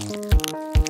Música